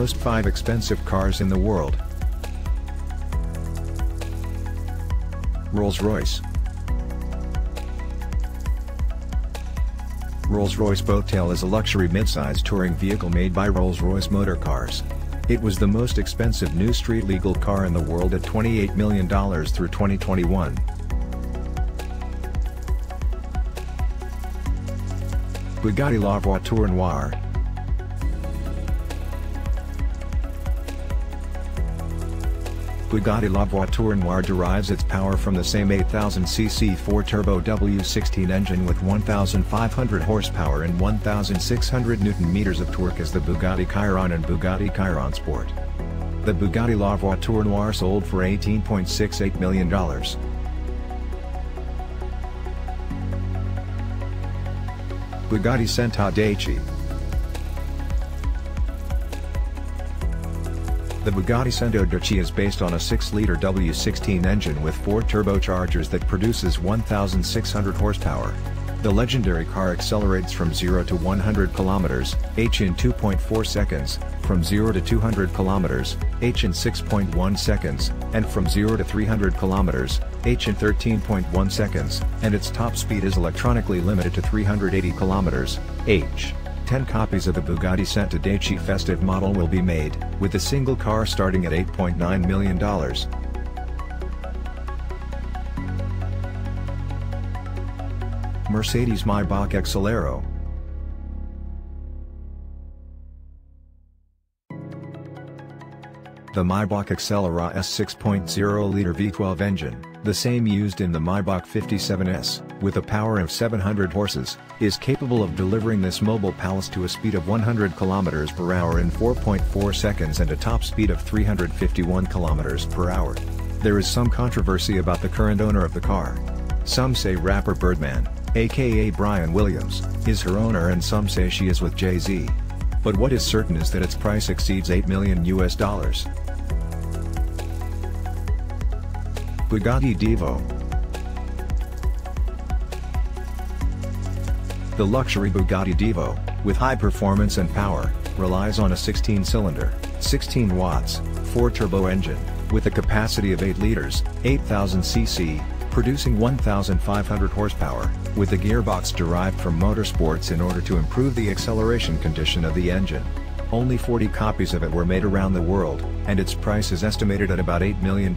5 expensive cars in the world. Rolls-Royce Rolls-Royce Boattail is a luxury midsize touring vehicle made by Rolls-Royce Motor Cars. It was the most expensive new street-legal car in the world at $28 million through 2021. Bugatti La Voiture Noire Bugatti La Voiture Noire derives its power from the same 8000cc 4-turbo W16 engine with 1,500 horsepower and 1,600 Nm of torque as the Bugatti Chiron and Bugatti Chiron Sport. The Bugatti La Voiture Noire sold for $18.68 million. Bugatti Senta The Bugatti Centodieci is based on a 6-liter W16 engine with four turbochargers that produces 1,600 horsepower. The legendary car accelerates from 0 to 100 km, h in 2.4 seconds, from 0 to 200 km, h in 6.1 seconds, and from 0 to 300 km, h in 13.1 seconds, and its top speed is electronically limited to 380 km, h. 10 copies of the Bugatti Centodieci Festive model will be made, with the single car starting at $8.9 million. Mercedes Maybach Exelero The Maybach Exelero S 6.0-liter V12 engine, the same used in the Maybach 57S, with a power of 700 horses, is capable of delivering this mobile palace to a speed of 100 km per hour in 4.4 seconds and a top speed of 351 km per hour. There is some controversy about the current owner of the car. Some say rapper Birdman, aka Brian Williams, is her owner and some say she is with Jay-Z. But what is certain is that its price exceeds 8 million US dollars. Bugatti Divo The luxury Bugatti Divo, with high performance and power, relies on a 16-cylinder, 16 watts, 4-turbo engine, with a capacity of 8 liters, 8000 cc, producing 1,500 horsepower, with a gearbox derived from motorsports in order to improve the acceleration condition of the engine. Only 40 copies of it were made around the world, and its price is estimated at about $8 million.